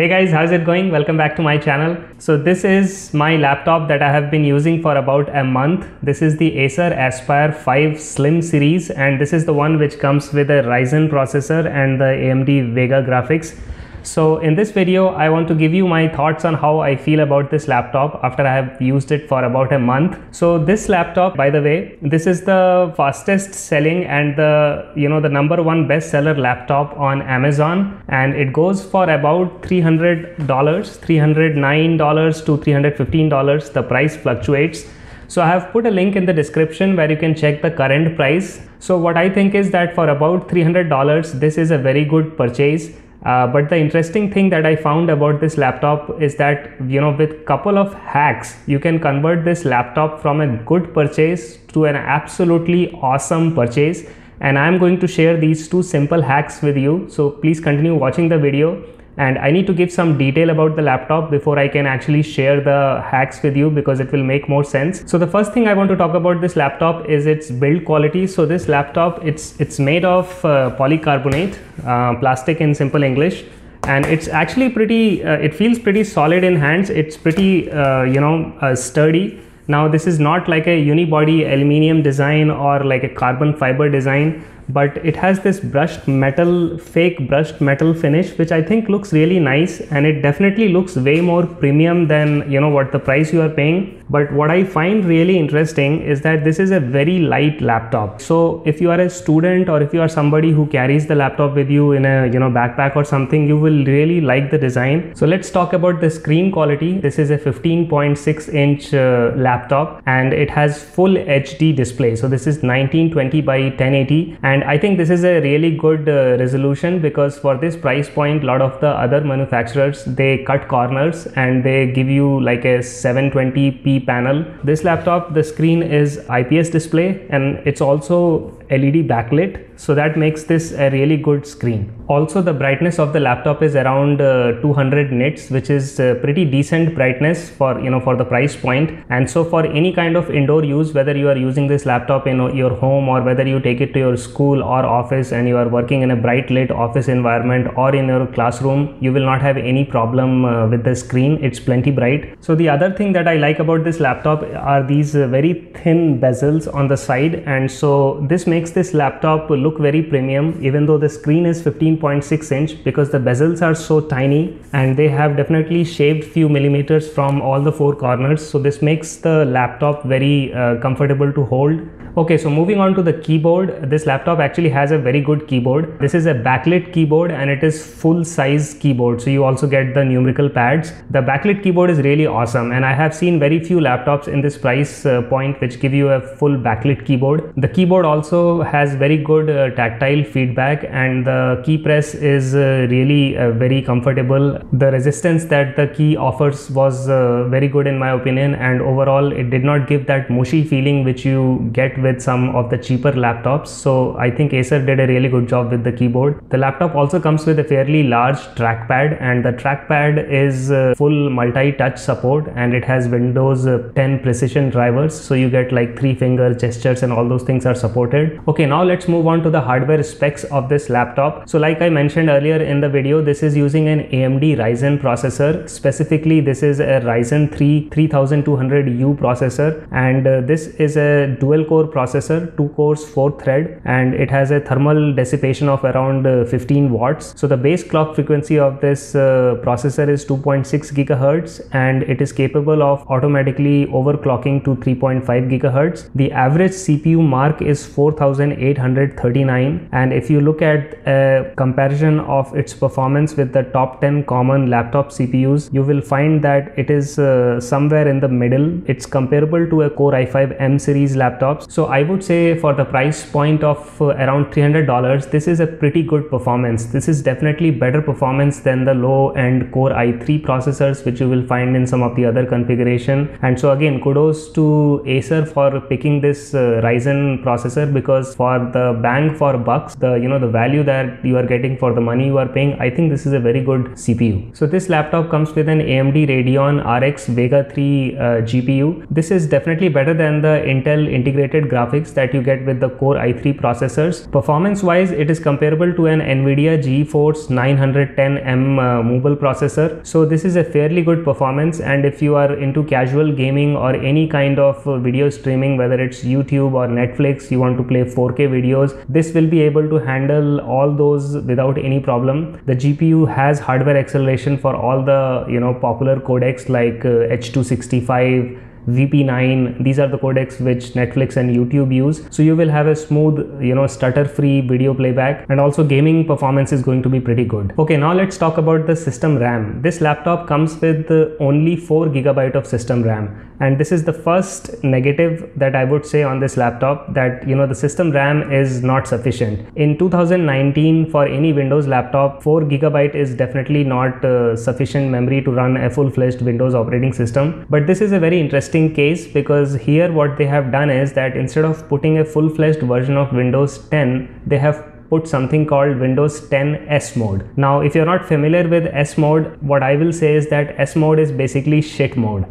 Hey guys, how's it going? Welcome back to my channel. So this is my laptop that I have been using for about a month. This is the Acer Aspire 5 Slim series and this is the one which comes with a Ryzen processor and the AMD Vega graphics. So in this video, I want to give you my thoughts on how I feel about this laptop after I have used it for about a month. So this laptop, by the way, this is the fastest selling and the, you know, the number one bestseller laptop on Amazon. And it goes for about $300, $309 to $315. The price fluctuates. So I have put a link in the description where you can check the current price. So what I think is that for about $300, this is a very good purchase uh, but the interesting thing that I found about this laptop is that you know with couple of hacks you can convert this laptop from a good purchase to an absolutely awesome purchase. And I'm going to share these two simple hacks with you. So please continue watching the video and I need to give some detail about the laptop before I can actually share the hacks with you because it will make more sense. So the first thing I want to talk about this laptop is its build quality. So this laptop, it's, it's made of uh, polycarbonate, uh, plastic in simple English and it's actually pretty, uh, it feels pretty solid in hands. It's pretty, uh, you know, uh, sturdy. Now this is not like a unibody aluminum design or like a carbon fiber design but it has this brushed metal fake brushed metal finish which i think looks really nice. And it definitely looks way more premium than you know what the price you are paying. But what i find really interesting is that this is a very light laptop. So if you are a student or if you are somebody who carries the laptop with you in a you know backpack or something you will really like the design. So let's talk about the screen quality. This is a 15.6 inch uh, laptop and it has full hd display. So this is 1920 by 1080 and and I think this is a really good uh, resolution because for this price point lot of the other manufacturers they cut corners and they give you like a 720p panel. This laptop the screen is IPS display and it's also LED backlit so that makes this a really good screen. Also the brightness of the laptop is around uh, 200 nits which is uh, pretty decent brightness for you know for the price point. And so for any kind of indoor use whether you are using this laptop in your home or whether you take it to your school or office and you are working in a bright lit office environment or in your classroom you will not have any problem uh, with the screen. It's plenty bright. So the other thing that i like about this laptop are these uh, very thin bezels on the side. And so this makes this laptop look very premium even though the screen is 15.6 inch because the bezels are so tiny and they have definitely shaved few millimeters from all the four corners. So this makes the laptop very uh, comfortable to hold Okay, so moving on to the keyboard, this laptop actually has a very good keyboard. This is a backlit keyboard and it is full size keyboard. So you also get the numerical pads. The backlit keyboard is really awesome and I have seen very few laptops in this price uh, point which give you a full backlit keyboard. The keyboard also has very good uh, tactile feedback and the key press is uh, really uh, very comfortable. The resistance that the key offers was uh, very good in my opinion and overall it did not give that mushy feeling which you get with some of the cheaper laptops. So I think Acer did a really good job with the keyboard. The laptop also comes with a fairly large trackpad and the trackpad is uh, full multi-touch support and it has Windows uh, 10 precision drivers. So you get like three finger gestures and all those things are supported. Okay, now let's move on to the hardware specs of this laptop. So like I mentioned earlier in the video, this is using an AMD Ryzen processor. Specifically, this is a Ryzen 3 3200U processor and uh, this is a dual core processor, two cores, four thread, and it has a thermal dissipation of around uh, 15 watts. So the base clock frequency of this uh, processor is 2.6 gigahertz, and it is capable of automatically overclocking to 3.5 gigahertz. The average CPU mark is 4839, and if you look at a comparison of its performance with the top 10 common laptop CPUs, you will find that it is uh, somewhere in the middle. It's comparable to a Core i5 M series laptops so I would say for the price point of uh, around $300, this is a pretty good performance. This is definitely better performance than the low end Core i3 processors, which you will find in some of the other configuration. And so again, kudos to Acer for picking this uh, Ryzen processor because for the bang for bucks, the you know the value that you are getting for the money you are paying, I think this is a very good CPU. So this laptop comes with an AMD Radeon RX Vega 3 uh, GPU. This is definitely better than the Intel integrated graphics that you get with the Core i3 processors. Performance wise, it is comparable to an NVIDIA GeForce 910M uh, mobile processor. So this is a fairly good performance and if you are into casual gaming or any kind of uh, video streaming, whether it's YouTube or Netflix, you want to play 4K videos, this will be able to handle all those without any problem. The GPU has hardware acceleration for all the you know popular codecs like uh, H265 VP9 these are the codecs which Netflix and YouTube use. So you will have a smooth you know stutter free video playback and also gaming performance is going to be pretty good. Okay now let's talk about the system RAM. This laptop comes with only 4 gigabyte of system RAM. And this is the first negative that I would say on this laptop that you know the system RAM is not sufficient. In 2019 for any Windows laptop 4 gigabyte is definitely not uh, sufficient memory to run a full-fledged Windows operating system. But this is a very interesting interesting case because here what they have done is that instead of putting a full-fledged version of Windows 10 they have put something called Windows 10 S mode. Now if you're not familiar with S mode what I will say is that S mode is basically shit mode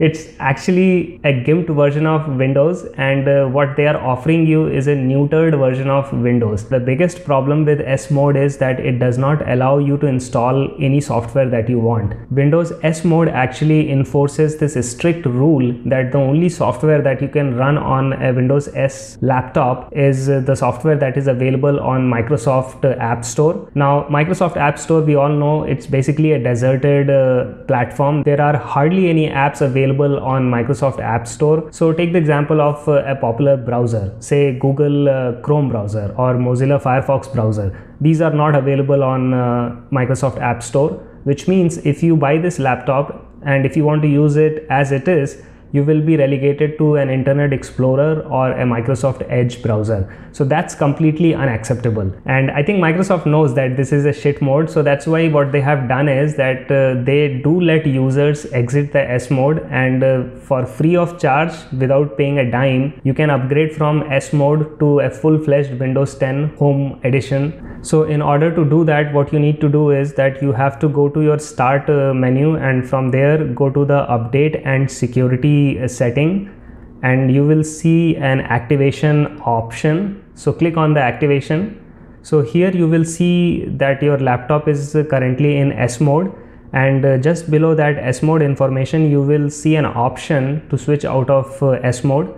it's actually a gimped version of windows and uh, what they are offering you is a neutered version of windows. The biggest problem with s mode is that it does not allow you to install any software that you want. Windows s mode actually enforces this strict rule that the only software that you can run on a windows s laptop is uh, the software that is available on microsoft uh, app store. Now microsoft app store we all know it's basically a deserted uh, platform. There are hardly any apps available available on Microsoft App Store. So take the example of uh, a popular browser, say Google uh, Chrome browser or Mozilla Firefox browser. These are not available on uh, Microsoft App Store, which means if you buy this laptop and if you want to use it as it is, you will be relegated to an Internet Explorer or a Microsoft Edge browser. So that's completely unacceptable. And I think Microsoft knows that this is a shit mode. So that's why what they have done is that uh, they do let users exit the S mode and uh, for free of charge without paying a dime, you can upgrade from S mode to a full-fledged Windows 10 Home Edition so in order to do that what you need to do is that you have to go to your start uh, menu and from there go to the update and security setting and you will see an activation option. So click on the activation. So here you will see that your laptop is currently in S mode and uh, just below that S mode information you will see an option to switch out of uh, S mode.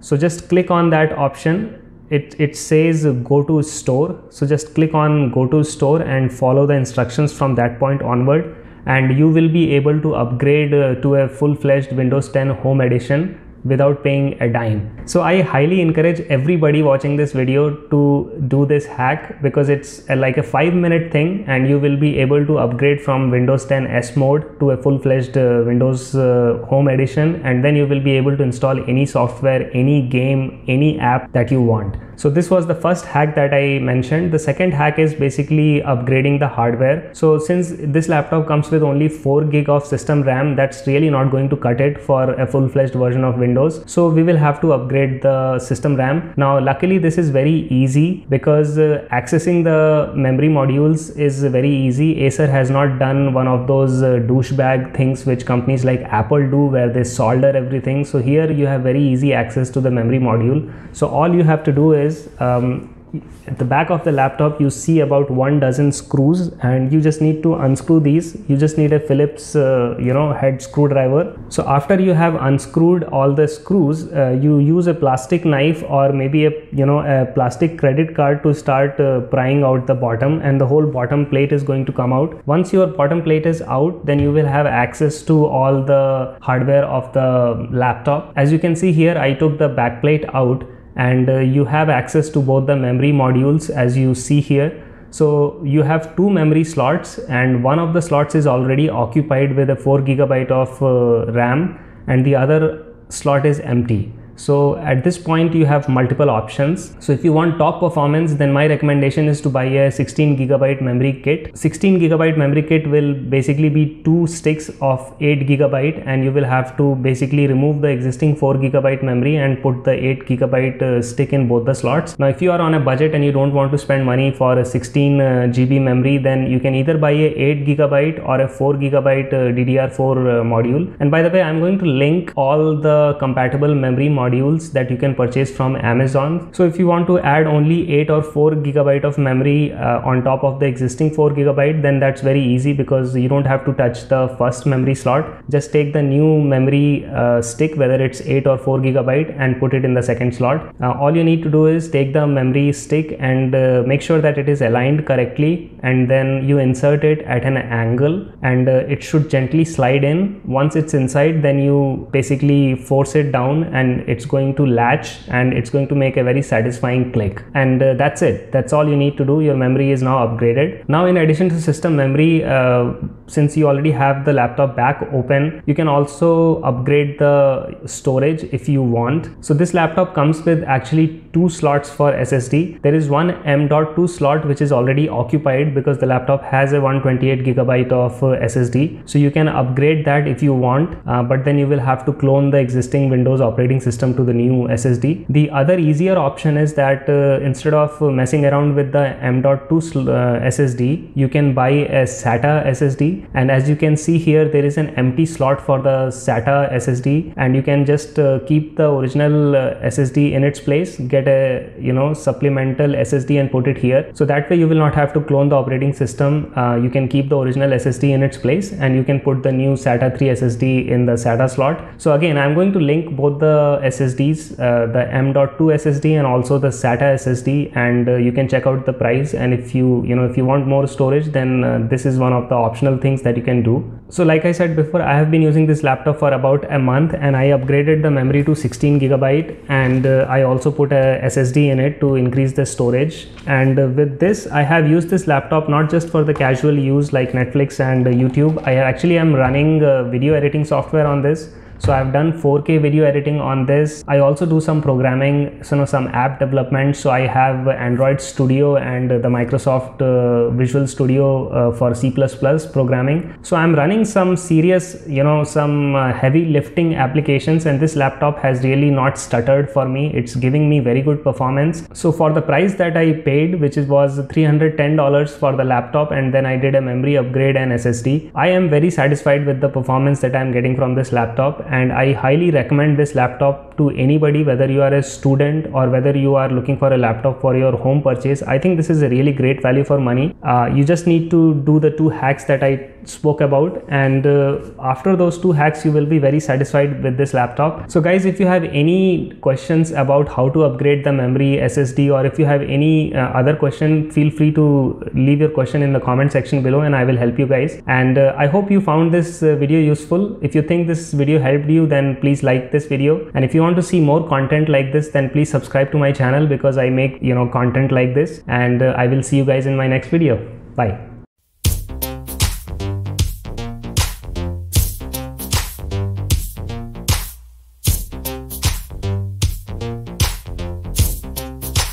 So just click on that option. It, it says go to store. So just click on go to store and follow the instructions from that point onward and you will be able to upgrade uh, to a full-fledged windows 10 home edition without paying a dime. So I highly encourage everybody watching this video to do this hack because it's a, like a five minute thing and you will be able to upgrade from Windows 10 S mode to a full-fledged uh, Windows uh, home edition and then you will be able to install any software, any game, any app that you want. So this was the first hack that I mentioned. The second hack is basically upgrading the hardware. So since this laptop comes with only 4 gig of system RAM, that's really not going to cut it for a full-fledged version of Windows. So we will have to upgrade the system RAM. Now luckily this is very easy because uh, accessing the memory modules is very easy. Acer has not done one of those uh, douchebag things which companies like Apple do where they solder everything. So here you have very easy access to the memory module. So all you have to do is is um, at the back of the laptop you see about one dozen screws and you just need to unscrew these. You just need a phillips uh, you know head screwdriver. So after you have unscrewed all the screws uh, you use a plastic knife or maybe a you know a plastic credit card to start uh, prying out the bottom and the whole bottom plate is going to come out. Once your bottom plate is out then you will have access to all the hardware of the laptop. As you can see here i took the back plate out and uh, you have access to both the memory modules as you see here. So you have two memory slots and one of the slots is already occupied with a 4 gigabyte of uh, ram and the other slot is empty so at this point you have multiple options. So if you want top performance then my recommendation is to buy a 16 gigabyte memory kit. 16 gigabyte memory kit will basically be two sticks of 8 gigabyte and you will have to basically remove the existing 4 gigabyte memory and put the 8 gigabyte uh, stick in both the slots. Now if you are on a budget and you don't want to spend money for a 16 uh, GB memory then you can either buy a 8 gigabyte or a 4 gigabyte uh, DDR4 uh, module. And by the way I'm going to link all the compatible memory modules modules that you can purchase from Amazon. So if you want to add only 8 or 4 gigabyte of memory uh, on top of the existing 4 gigabyte then that's very easy because you don't have to touch the first memory slot. Just take the new memory uh, stick whether it's 8 or 4 gigabyte and put it in the second slot. Uh, all you need to do is take the memory stick and uh, make sure that it is aligned correctly and then you insert it at an angle and uh, it should gently slide in. Once it's inside then you basically force it down and it's going to latch and it's going to make a very satisfying click. And uh, that's it. That's all you need to do. Your memory is now upgraded. Now in addition to system memory uh, since you already have the laptop back open you can also upgrade the storage if you want. So this laptop comes with actually two slots for ssd there is one m.2 slot which is already occupied because the laptop has a 128 gigabyte of uh, ssd so you can upgrade that if you want uh, but then you will have to clone the existing windows operating system to the new ssd the other easier option is that uh, instead of messing around with the m.2 uh, ssd you can buy a sata ssd and as you can see here there is an empty slot for the SATA SSD and you can just uh, keep the original uh, SSD in its place get a you know supplemental SSD and put it here. So that way you will not have to clone the operating system. Uh, you can keep the original SSD in its place and you can put the new SATA 3 SSD in the SATA slot. So again I'm going to link both the SSDs uh, the M.2 SSD and also the SATA SSD and uh, you can check out the price. And if you you know if you want more storage then uh, this is one of the optional things things that you can do. So like i said before i have been using this laptop for about a month and i upgraded the memory to 16 gigabyte and uh, i also put a ssd in it to increase the storage. And uh, with this i have used this laptop not just for the casual use like netflix and uh, youtube. I actually am running uh, video editing software on this so i've done 4k video editing on this. I also do some programming you know some app development. So i have android studio and the microsoft uh, visual studio uh, for c++ programming. So i'm running some serious you know some uh, heavy lifting applications and this laptop has really not stuttered for me. It's giving me very good performance. So for the price that i paid which was $310 for the laptop and then i did a memory upgrade and ssd i am very satisfied with the performance that i'm getting from this laptop and I highly recommend this laptop to anybody whether you are a student or whether you are looking for a laptop for your home purchase. I think this is a really great value for money. Uh, you just need to do the two hacks that I spoke about and uh, after those two hacks you will be very satisfied with this laptop. So guys if you have any questions about how to upgrade the memory SSD or if you have any uh, other question feel free to leave your question in the comment section below and I will help you guys and uh, I hope you found this uh, video useful. If you think this video helped you then please like this video and if you want to see more content like this then please subscribe to my channel because I make you know content like this. And uh, I will see you guys in my next video. Bye